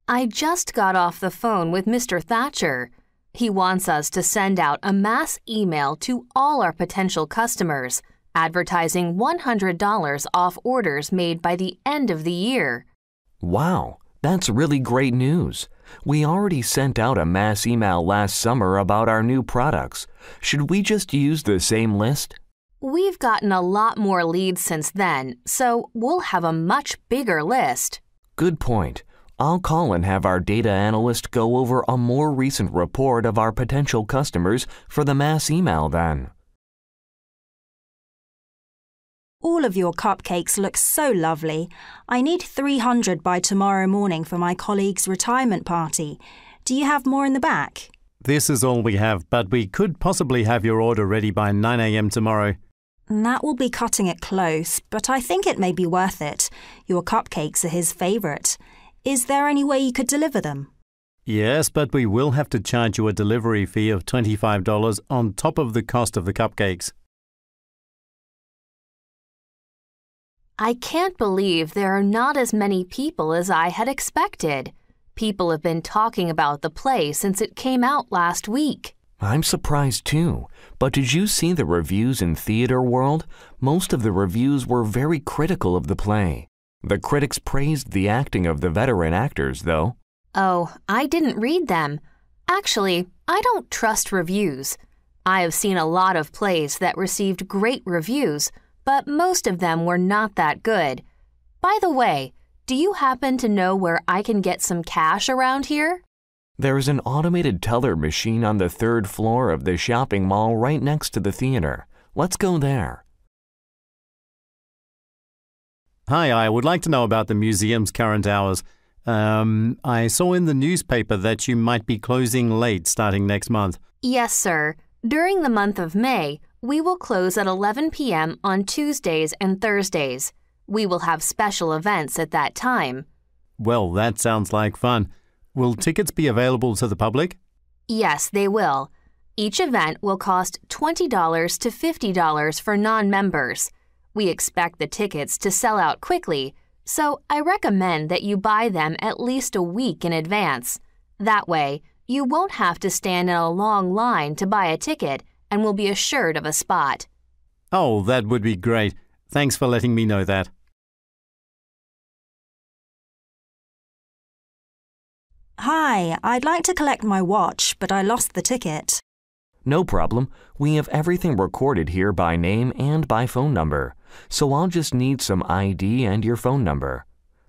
I just got off the phone with Mr. Thatcher. He wants us to send out a mass email to all our potential customers, advertising $100 off orders made by the end of the year. Wow, that's really great news. We already sent out a mass email last summer about our new products. Should we just use the same list? We've gotten a lot more leads since then, so we'll have a much bigger list. Good point. I'll call and have our data analyst go over a more recent report of our potential customers for the mass email then. All of your cupcakes look so lovely. I need 300 by tomorrow morning for my colleague's retirement party. Do you have more in the back? This is all we have, but we could possibly have your order ready by 9 a.m. tomorrow. That will be cutting it close, but I think it may be worth it. Your cupcakes are his favourite. Is there any way you could deliver them? Yes, but we will have to charge you a delivery fee of $25 on top of the cost of the cupcakes. I can't believe there are not as many people as I had expected. People have been talking about the play since it came out last week. I'm surprised too. But did you see the reviews in Theater World? Most of the reviews were very critical of the play. The critics praised the acting of the veteran actors, though. Oh, I didn't read them. Actually, I don't trust reviews. I have seen a lot of plays that received great reviews, but most of them were not that good. By the way, do you happen to know where I can get some cash around here? There's an automated teller machine on the third floor of the shopping mall right next to the theater. Let's go there. Hi, I would like to know about the museum's current hours. Um, I saw in the newspaper that you might be closing late starting next month. Yes, sir. During the month of May, we will close at 11 p.m. on Tuesdays and Thursdays. We will have special events at that time. Well, that sounds like fun. Will tickets be available to the public? Yes, they will. Each event will cost $20 to $50 for non members. We expect the tickets to sell out quickly, so I recommend that you buy them at least a week in advance. That way, you won't have to stand in a long line to buy a ticket and will be assured of a spot. Oh, that would be great. Thanks for letting me know that. Hi, I'd like to collect my watch, but I lost the ticket. No problem. We have everything recorded here by name and by phone number. So I'll just need some ID and your phone number.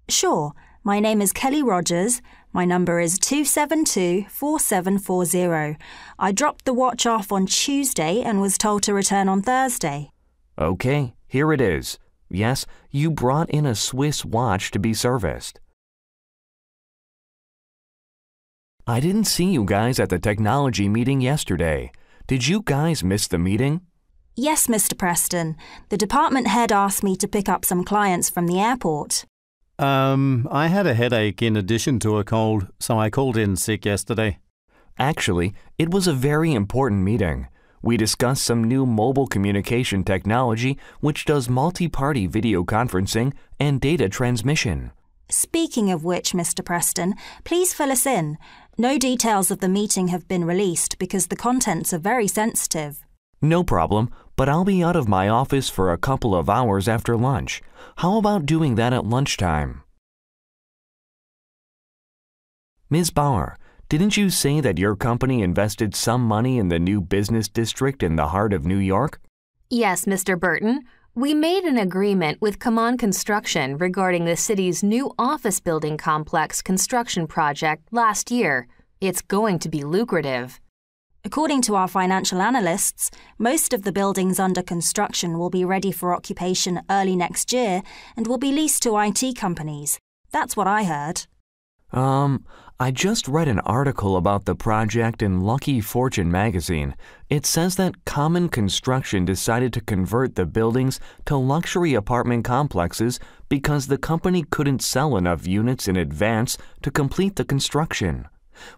Sure. My name is Kelly Rogers. My number is 272 4740. I dropped the watch off on Tuesday and was told to return on Thursday. Okay, here it is. Yes, you brought in a Swiss watch to be serviced. I didn't see you guys at the technology meeting yesterday. Did you guys miss the meeting? Yes, Mr. Preston. The department head asked me to pick up some clients from the airport. Um, I had a headache in addition to a cold, so I called in sick yesterday. Actually, it was a very important meeting. We discussed some new mobile communication technology which does multi party video conferencing and data transmission. Speaking of which, Mr. Preston, please fill us in. No details of the meeting have been released because the contents are very sensitive. No problem, but I'll be out of my office for a couple of hours after lunch. How about doing that at lunchtime? Ms. Bauer, didn't you say that your company invested some money in the new business district in the heart of New York? Yes, Mr. Burton. We made an agreement with Kaman Construction regarding the city's new office building complex construction project last year. It's going to be lucrative. According to our financial analysts, most of the buildings under construction will be ready for occupation early next year and will be leased to IT companies. That's what I heard. Um, I just read an article about the project in Lucky Fortune magazine. It says that Common Construction decided to convert the buildings to luxury apartment complexes because the company couldn't sell enough units in advance to complete the construction.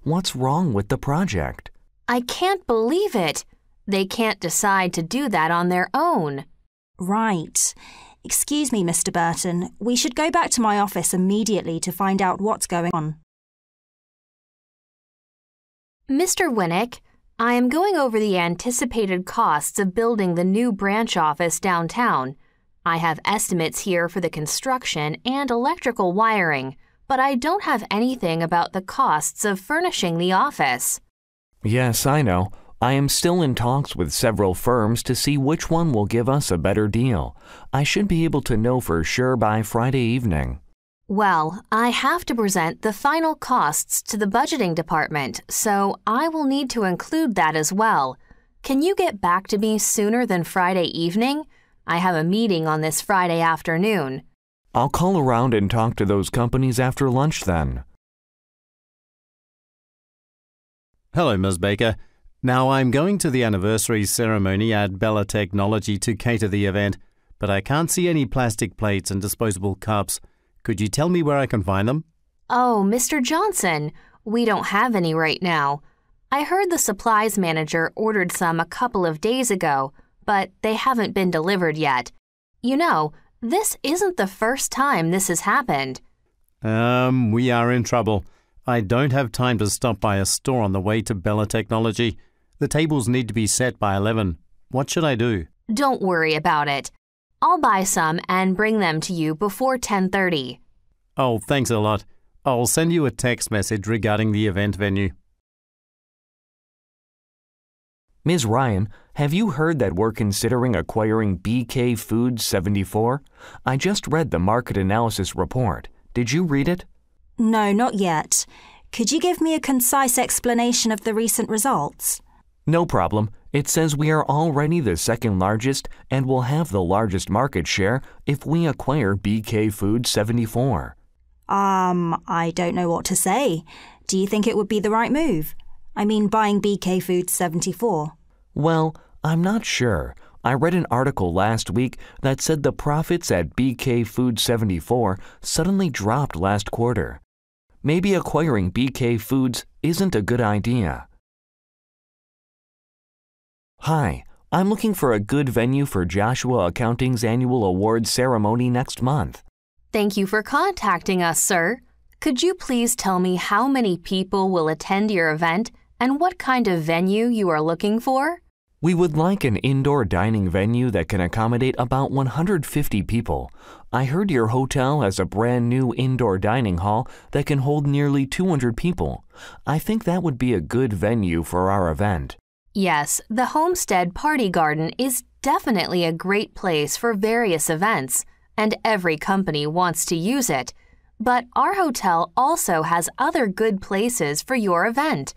What's wrong with the project? I can't believe it. They can't decide to do that on their own. Right. Excuse me, Mr. Burton. We should go back to my office immediately to find out what's going on. Mr. Winnick, I am going over the anticipated costs of building the new branch office downtown. I have estimates here for the construction and electrical wiring, but I don't have anything about the costs of furnishing the office. Yes, I know. I am still in talks with several firms to see which one will give us a better deal. I should be able to know for sure by Friday evening. Well, I have to present the final costs to the budgeting department, so I will need to include that as well. Can you get back to me sooner than Friday evening? I have a meeting on this Friday afternoon. I'll call around and talk to those companies after lunch then. Hello, Ms. Baker. Now, I'm going to the anniversary ceremony at Bella Technology to cater the event, but I can't see any plastic plates and disposable cups. Could you tell me where I can find them? Oh, Mr. Johnson, we don't have any right now. I heard the supplies manager ordered some a couple of days ago, but they haven't been delivered yet. You know, this isn't the first time this has happened. Um, we are in trouble. I don't have time to stop by a store on the way to Bella Technology. The tables need to be set by 11. What should I do? Don't worry about it. I'll buy some and bring them to you before 10:30. Oh, thanks a lot. I'll send you a text message regarding the event venue. Ms. Ryan, have you heard that we're considering acquiring BK Foods 74? I just read the market analysis report. Did you read it? No, not yet. Could you give me a concise explanation of the recent results? No problem. It says we are already the second largest and will have the largest market share if we acquire BK Foods 74. Um, I don't know what to say. Do you think it would be the right move? I mean, buying BK Foods 74. Well, I'm not sure. I read an article last week that said the profits at BK Foods 74 suddenly dropped last quarter. Maybe acquiring BK Foods isn't a good idea. Hi, I'm looking for a good venue for Joshua Accounting's annual awards ceremony next month. Thank you for contacting us, sir. Could you please tell me how many people will attend your event and what kind of venue you are looking for? We would like an indoor dining venue that can accommodate about 150 people. I heard your hotel has a brand new indoor dining hall that can hold nearly 200 people. I think that would be a good venue for our event. Yes, the Homestead Party Garden is definitely a great place for various events, and every company wants to use it. But our hotel also has other good places for your event.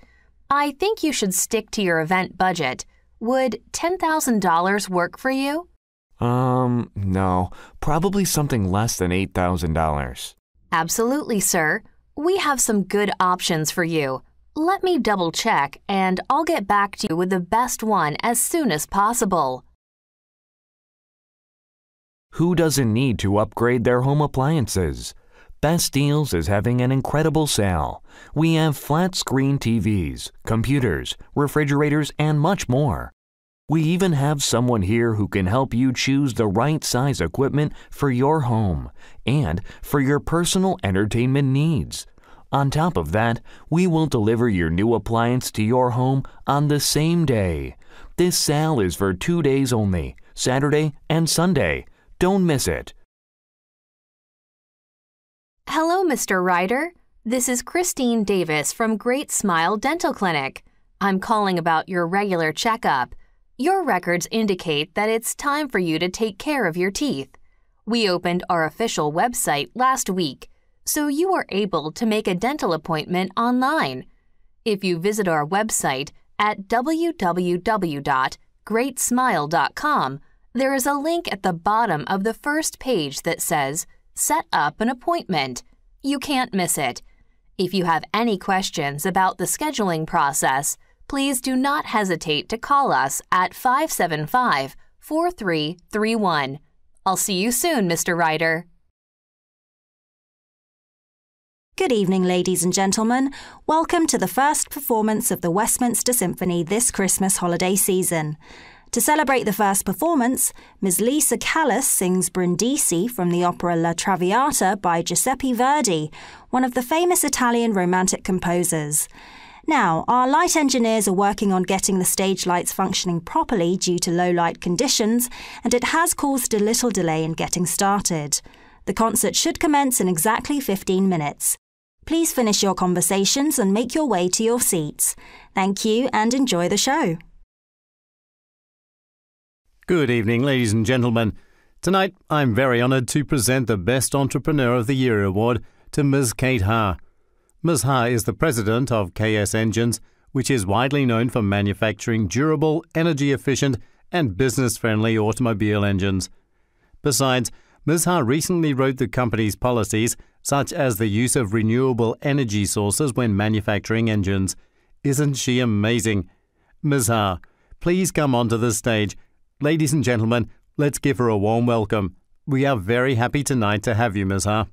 I think you should stick to your event budget. Would $10,000 work for you? Um, no, probably something less than $8,000. Absolutely, sir. We have some good options for you. Let me double check and I'll get back to you with the best one as soon as possible. Who doesn't need to upgrade their home appliances? Best Deals is having an incredible sale. We have flat screen TVs, computers, refrigerators, and much more. We even have someone here who can help you choose the right size equipment for your home and for your personal entertainment needs. On top of that, we will deliver your new appliance to your home on the same day. This sale is for two days only, Saturday and Sunday. Don't miss it. Hello, Mr. Ryder. This is Christine Davis from Great Smile Dental Clinic. I'm calling about your regular checkup. Your records indicate that it's time for you to take care of your teeth. We opened our official website last week so you are able to make a dental appointment online. If you visit our website at www.greatsmile.com, there is a link at the bottom of the first page that says Set up an appointment. You can't miss it. If you have any questions about the scheduling process, please do not hesitate to call us at 575 4331. I'll see you soon, Mr. Ryder. Good evening, ladies and gentlemen. Welcome to the first performance of the Westminster Symphony this Christmas holiday season. To celebrate the first performance, Ms. Lisa Callas sings Brindisi from the opera La Traviata by Giuseppe Verdi, one of the famous Italian romantic composers. Now, our light engineers are working on getting the stage lights functioning properly due to low light conditions, and it has caused a little delay in getting started. The concert should commence in exactly 15 minutes. Please finish your conversations and make your way to your seats. Thank you and enjoy the show. Good evening, ladies and gentlemen. Tonight, I'm very honoured to present the Best Entrepreneur of the Year award to Ms. Kate Ha. Ms. Ha is the president of KS Engines, which is widely known for manufacturing durable, energy efficient, and business friendly automobile engines. Besides, Ms. Ha recently wrote the company's policies such as the use of renewable energy sources when manufacturing engines. Isn't she amazing? Ms. Ha, please come onto the stage. Ladies and gentlemen, let's give her a warm welcome. We are very happy tonight to have you, Ms. Ha.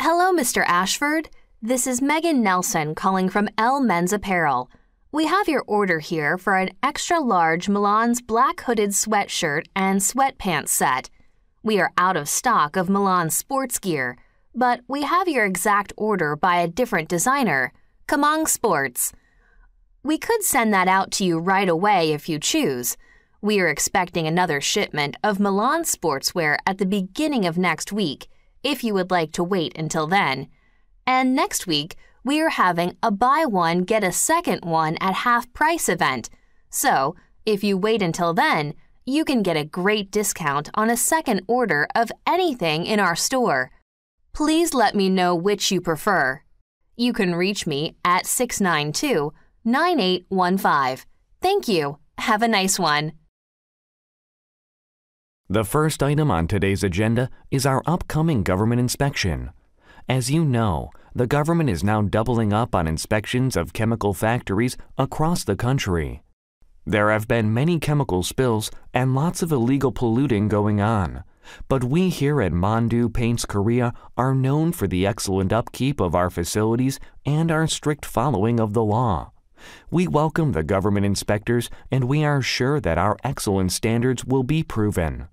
Hello, Mr. Ashford. This is Megan Nelson calling from L Men's Apparel. We have your order here for an extra large Milan's black hooded sweatshirt and sweatpants set. We are out of stock of Milan's sports gear, but we have your exact order by a different designer, Kamang Sports. We could send that out to you right away if you choose. We are expecting another shipment of Milan sportswear at the beginning of next week, if you would like to wait until then. And next week, we are having a buy one, get a second one at half price event. So, if you wait until then, you can get a great discount on a second order of anything in our store. Please let me know which you prefer. You can reach me at 692 9815. Thank you. Have a nice one. The first item on today's agenda is our upcoming government inspection. As you know, the government is now doubling up on inspections of chemical factories across the country. There have been many chemical spills and lots of illegal polluting going on. But we here at Mondu Paints Korea are known for the excellent upkeep of our facilities and our strict following of the law. We welcome the government inspectors and we are sure that our excellent standards will be proven.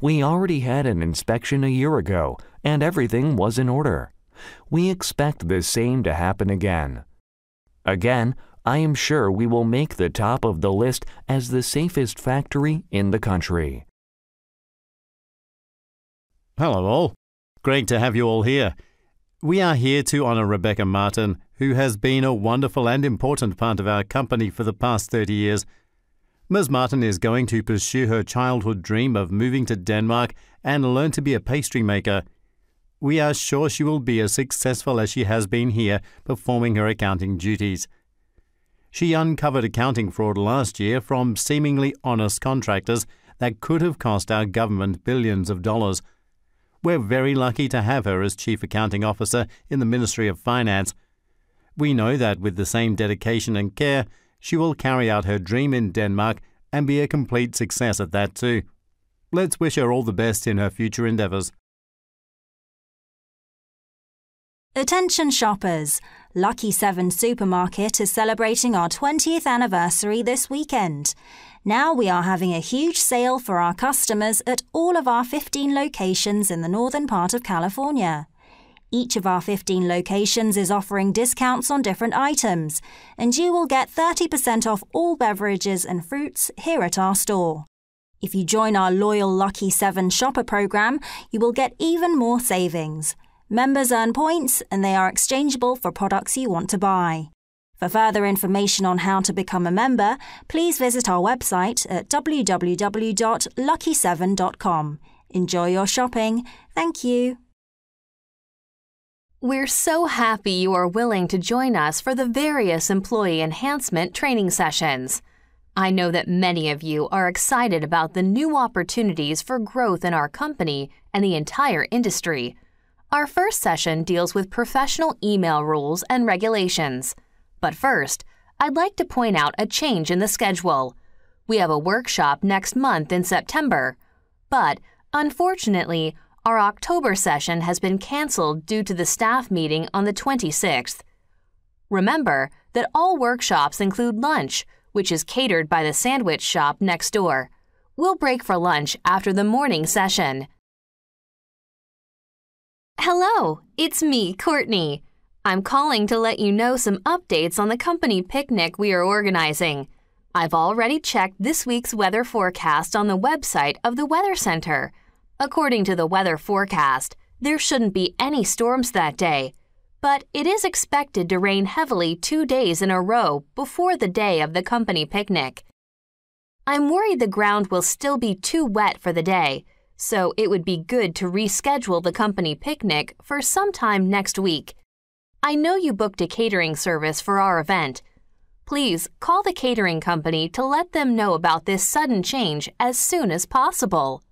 We already had an inspection a year ago and everything was in order. We expect the same to happen again. Again, I am sure we will make the top of the list as the safest factory in the country. Hello, all. Great to have you all here. We are here to honour Rebecca Martin, who has been a wonderful and important part of our company for the past 30 years. Ms. Martin is going to pursue her childhood dream of moving to Denmark and learn to be a pastry maker. We are sure she will be as successful as she has been here performing her accounting duties. She uncovered accounting fraud last year from seemingly honest contractors that could have cost our government billions of dollars. We're very lucky to have her as Chief Accounting Officer in the Ministry of Finance. We know that with the same dedication and care, she will carry out her dream in Denmark and be a complete success at that too. Let's wish her all the best in her future endeavours. Attention shoppers! Lucky 7 Supermarket is celebrating our 20th anniversary this weekend. Now we are having a huge sale for our customers at all of our 15 locations in the northern part of California. Each of our 15 locations is offering discounts on different items, and you will get 30% off all beverages and fruits here at our store. If you join our loyal Lucky 7 shopper program, you will get even more savings. Members earn points and they are exchangeable for products you want to buy. For further information on how to become a member, please visit our website at www.lucky7.com. Enjoy your shopping. Thank you. We're so happy you are willing to join us for the various employee enhancement training sessions. I know that many of you are excited about the new opportunities for growth in our company and the entire industry. Our first session deals with professional email rules and regulations. But first, I'd like to point out a change in the schedule. We have a workshop next month in September, but unfortunately, our October session has been canceled due to the staff meeting on the 26th. Remember that all workshops include lunch, which is catered by the sandwich shop next door. We'll break for lunch after the morning session. Hello, it's me, Courtney. I'm calling to let you know some updates on the company picnic we are organizing. I've already checked this week's weather forecast on the website of the Weather Center. According to the weather forecast, there shouldn't be any storms that day, but it is expected to rain heavily two days in a row before the day of the company picnic. I'm worried the ground will still be too wet for the day, so it would be good to reschedule the company picnic for sometime next week. I know you booked a catering service for our event. Please call the catering company to let them know about this sudden change as soon as possible.